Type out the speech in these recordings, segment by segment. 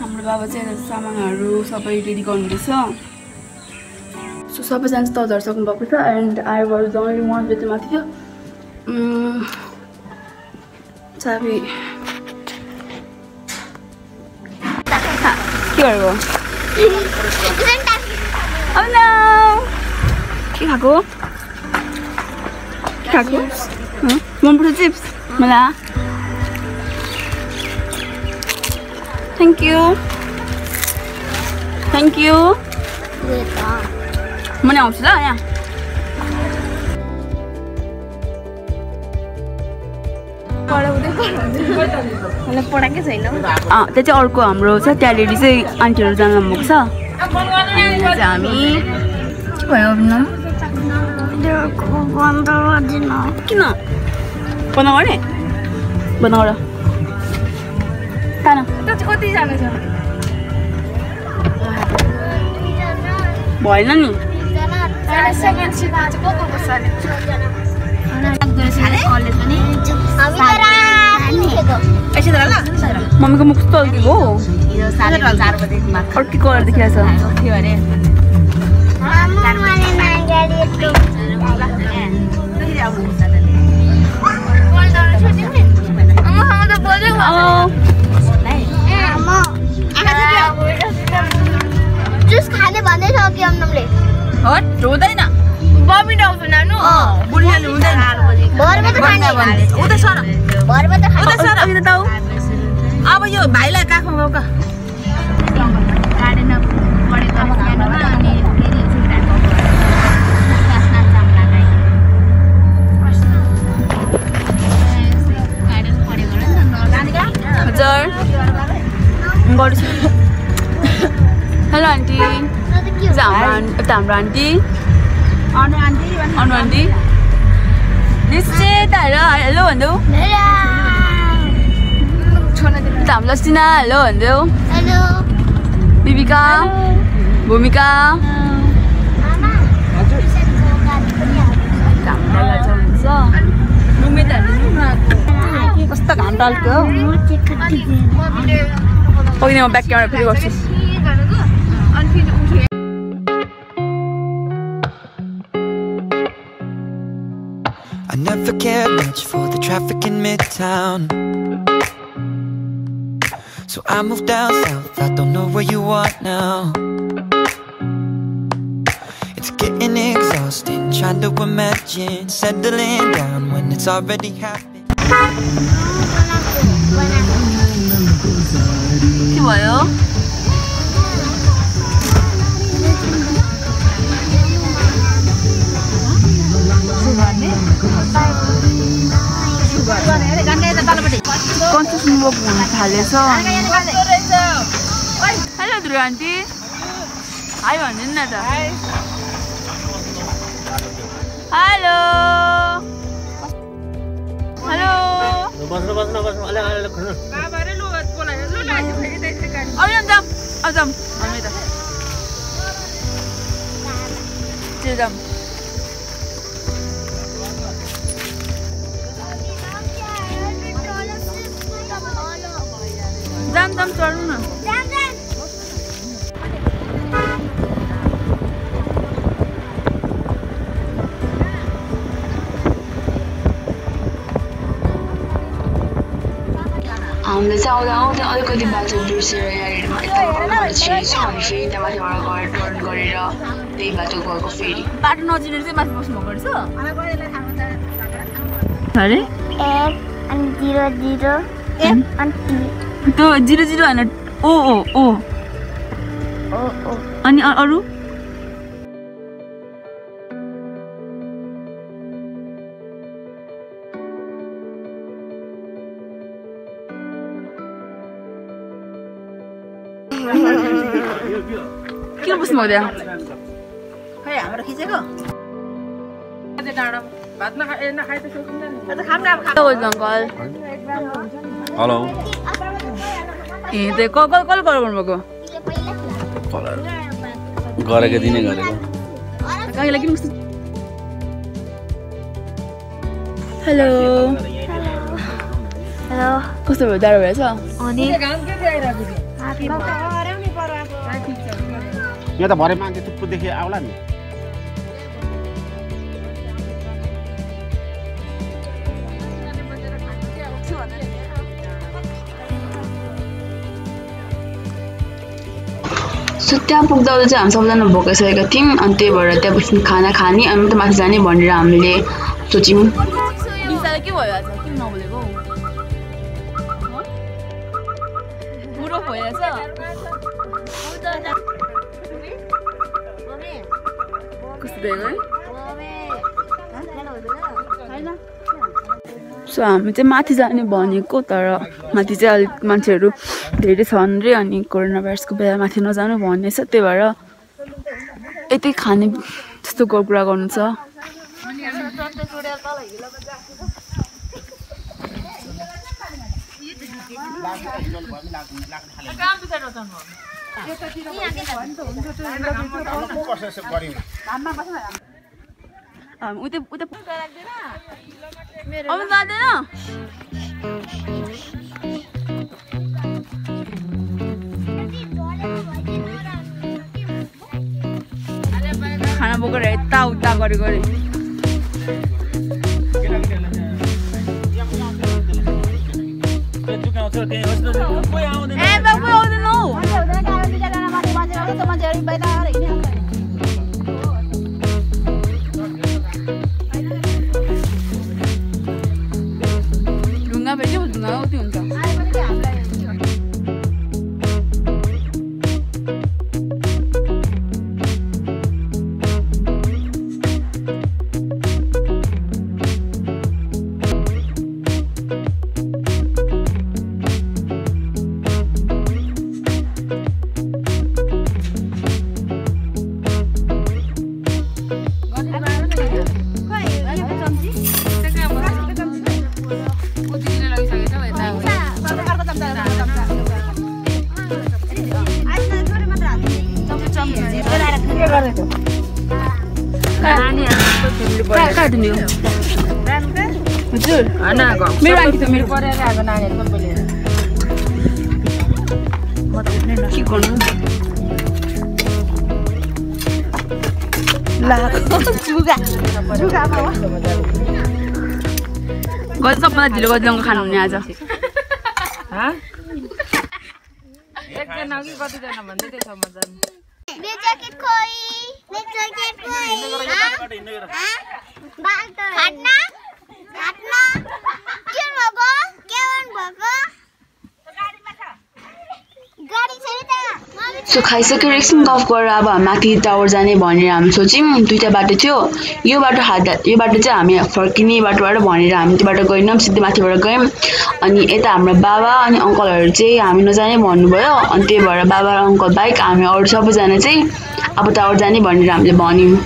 हाम्रो बाबा चाहिँ सामानहरू सबै रेडी गर्नुहुँदैछ। सो सबैजना चाहिँ त झरिसक्नु भएको छ and I was the only one माथि थियो चाबी के गरेको Oh no! के खाएको? के खाएको? हँ? मनपर्छ चिप्स? मलाई? थ्याङ्क यू थ्याङ्क यू म आउँछु ल यहाँ पढाएकै छैन अँ त्यो चाहिँ अर्को हाम्रो छ त्यहाँनिर चाहिँ आन्टीहरू जानु भएको छ हामी के भयो किन बन्द गर्ने बन्द गर कहाँ कतिजना छ भएन नि चाहिँ मम्मीको मुख कस्तो अल्केको हो हिजो साढे चार बजेमा अर्कै कलर देखिरहेछ थियो जुस खाने भन्दै छ कि अम्नमले हट हुँदैन बबिन आउँछ नानु? बुढियाले हुँदैन। भरमा त खाने। उता सर। भरमा त उता सर। अब यो भाइलाई काखमा गएको गर्छु हेलो आन्टी हाम्रो हाम्रो aunty Anu aunty Anu aunty निश्चय यता हेर हेलो भनिदेऊ हाम्रो लस्टिना हेलो भनिदेऊ हेलो बिबिका भूमिका कस्तो घाम डल्क्यो पक्रिने म ब्याक क्यामेरा फेरि गर्छु can't for the traffic in Midtown. So I moved down south, I don't know where you are now. It's getting exhausting, trying to imagine Settling down when it's already happened 뭐예요? Construction work हुन थालेछ hello Durga aunty high भनिदिनु न त hello hello जाम हामी त जाम जाम चढ्नु न हामीले चाहिँ आउँदा आउँदा अलिकति बाटो बिर्सेर यहाँनिर यता छिरेछौँ अनि फेरि त्यहाँ माथिबाट गएर टर्न गरेर त्यही बाटो गएको फेरि बाटो नचिनेर चाहिँ माथि बस्नु भएको रहेछ अरे एक अनि जिरो जिरो एक अनि टी त्यो जिरो जिरो होइन ओ ओ ओ। अनि अरू? किन बस्नुभयो त्यहाँ? खै हाम्रो खिचेको? हेलो ए त्यो कल कल गर्नुभएको गरेको दिनै गरेको। हेलो। हेलो। कस्तो भयो? जाडो भएछ? यहाँ त भरे मान्छे थुप्रो देखि आउला नि। सो त्यहाँ पुग्दा चाहिँ हामी सबैजना भोकाइसकेका थियौँ अनि त्यही भएर त्यहाँ बस्नु खाना खाने अनि मात्र माथि जाने भनेर हामीले सोच्यौँ सो हामी चाहिँ माथि जाने भनेको तर माथि चाहिँ अलिक मान्छेहरू धेरै छन् रे अनि कोरोना भाइरसको बेला माथि नजानु भन्नेछ त्यही भएर यतै खाने त्यस्तो कुरा गर्नु छ। हामी उतै उतै अब बोकेर यता उता गरे गरे ए बाबु आउँदैन हौ ढुङ्गा भेट्यो ढुङ्गा उति हुन्छ काट्ने हजुर मेरो त मेरो के गर्नु गज सबभन्दा ढिलो गजिलङको खानु हुने आज. खाट्न के भएको के गर्नु भएको गाडी छैन त सो खाइसकेर एकछिन गफ गरेर अब माथि टावर जाने भनेर हामी सोच्यौँ। दुइटा बाटो थियो। यो बाटो हात यो बाटो चाहिँ हामी फर्किने बाटोबाट भनेर हामी त्यो बाटो गएनौँ सिधै माथिबाट गयौँ। अनि यता हाम्रो बाबा अनि अङ्कलहरू चाहिँ हामी नजाने भन्नुभयो। अनि त्यही भएर बाबा र अङ्कल बाइक हामी अरू सबैजना चाहिँ अब टावर जाने भनेर हामीले भन्यौँ।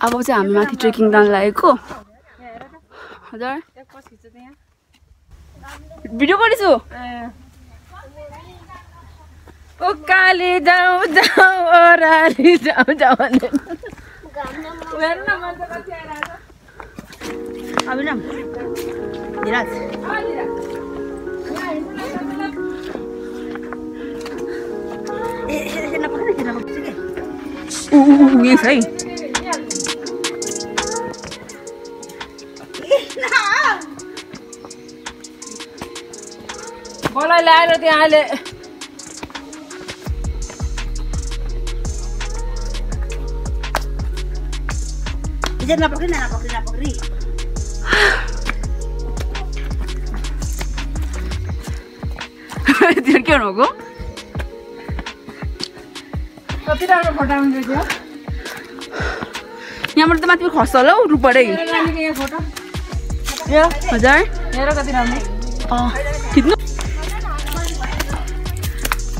अब चाहिँ हामी माथि ट्रेकिङ जान लागेको। हजुर। भिडियो गर्दैछु। उकाली जाऊ जाऊ ओह्राली जाऊ जाऊ भन्दै। उयो छ है मलाई ल्याएर त्यहाँ अहिले नपक्री नपक्री नपक्री त्यो के हुनुभएको कति राम्रो फोटो आउँदै थियो यहाँबाट त माथि खस्छ होला हौ फोटो हजुर। कति राम्रो खिच्नु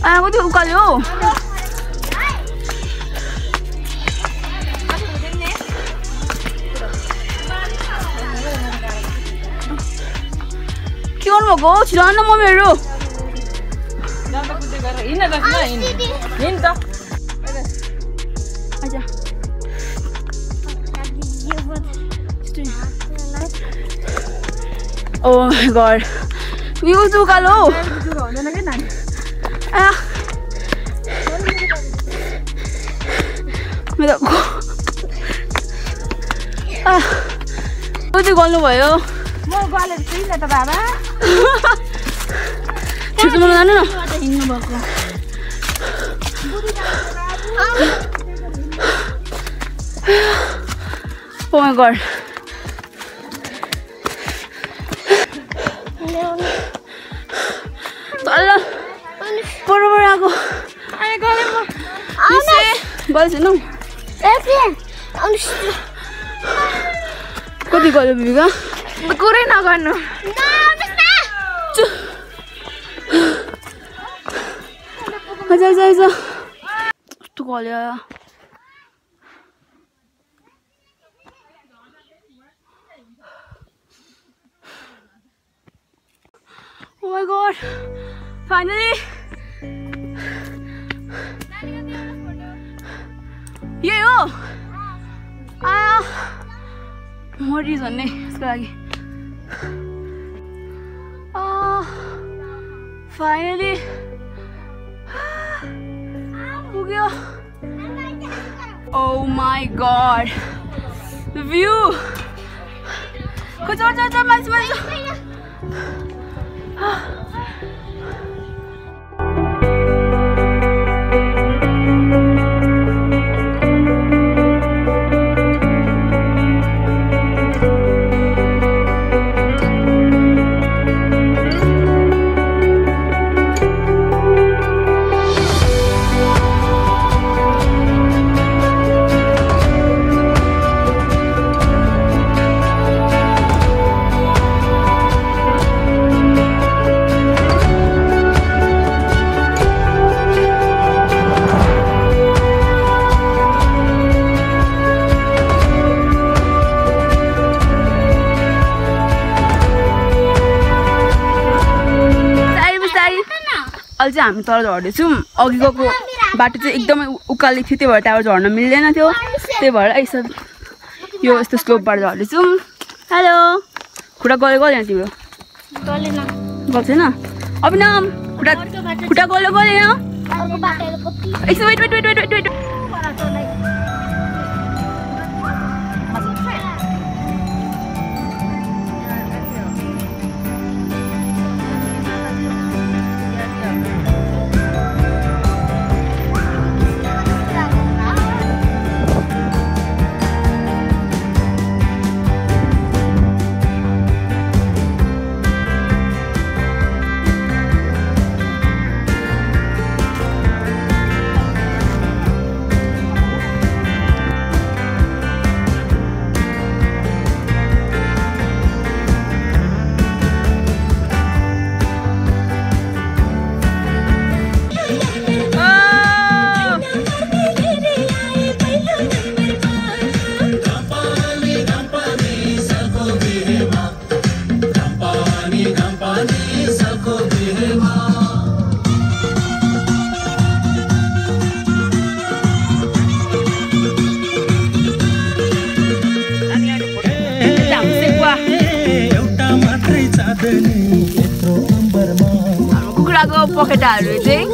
आएको थियो उकाल्यो हौ? के गर्नुभएको? हौ छिटो आउनु न ओ यो उजु उकालो हौ आ मेरो आ उजु गर्नुभयो म गलेर छुइनँ त बाबा छिटो जानु न हिँड्नु भएको गएँ छैन कति गयो बिबिका कुरै नगर्नु कस्तो गल्यो Oh my god. Finally. यही हो। आयो। मरिज भन्ने यसको लागि। फाइनली पुग्यो। ओ माई गड भ्यू खोज मान्छे मान्छे अहिले चाहिँ हामी तल झर्दैछौँ। अघि गएको बाटो चाहिँ एकदमै उकालो थियो त्यही भएर त्यहाँबाट झर्न मिल्दैन थियो। त्यही भएर यसो यो यस्तो स्लोपबाट झर्दैछौँ। हेलो। खुट्टा गल्यो गल्यो तिम्रो? गएको छैन अभिनम खुट्टा खुट्टा गल्यो कति एकछिन wait wait wait wait wait wait कुखुराको पखेटाहरू चाहिँ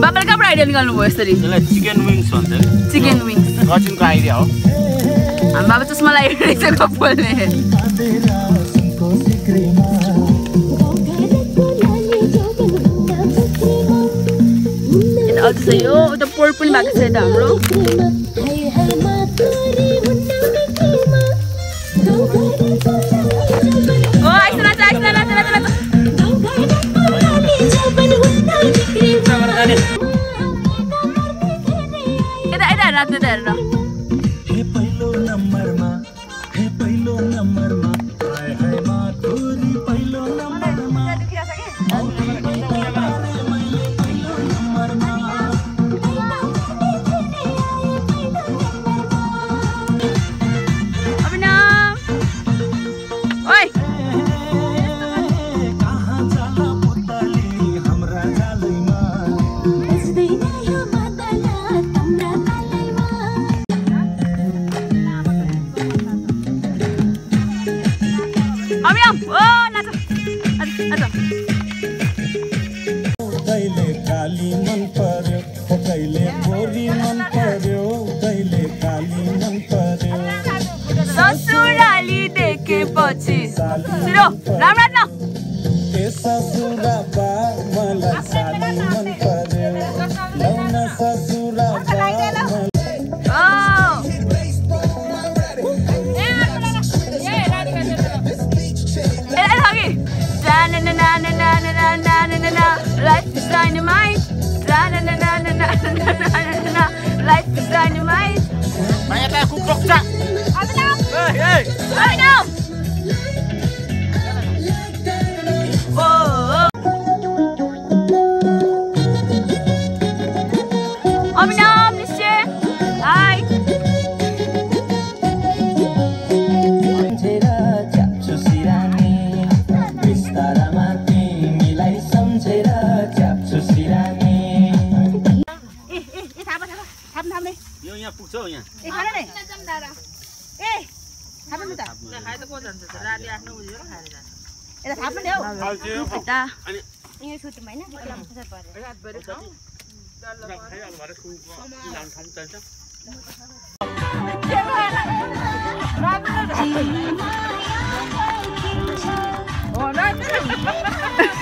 बाबाले कहाँबाट आइडिया निकाल्नु भयो यसरी चिकन विङ्स भन्छ चिकन विङ्स सचिनको आइडिया हो हाम्रो बाबा चस्मा लगाइरहेको रहेछ यता अझ यो उता पोहोर पनि भएको छ यता हाम्रो यता यता काली मन पर्यो हो कहिले बोरी मन पर्यो कहिले काली मन पर्यो। ससुराली देखेपछि। राम्रो न। ए ससुर खाए त को जान्छ त राति आफ्नो बुझेर खाएर जान्छ यो यता रातभरि खाउँ खाइहाल्नु भरे स्कुलको लानु ठाउँ चाहिन्छ हो राति यो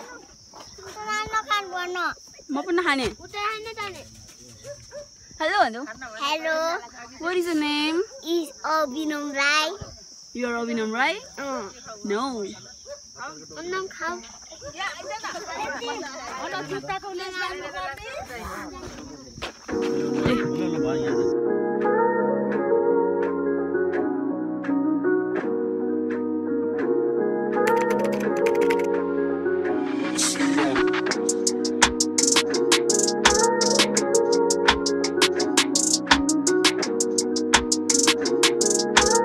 म पनि खाने hello hello what is name is Abhinam Rai your Abhinam Rai no खाऊ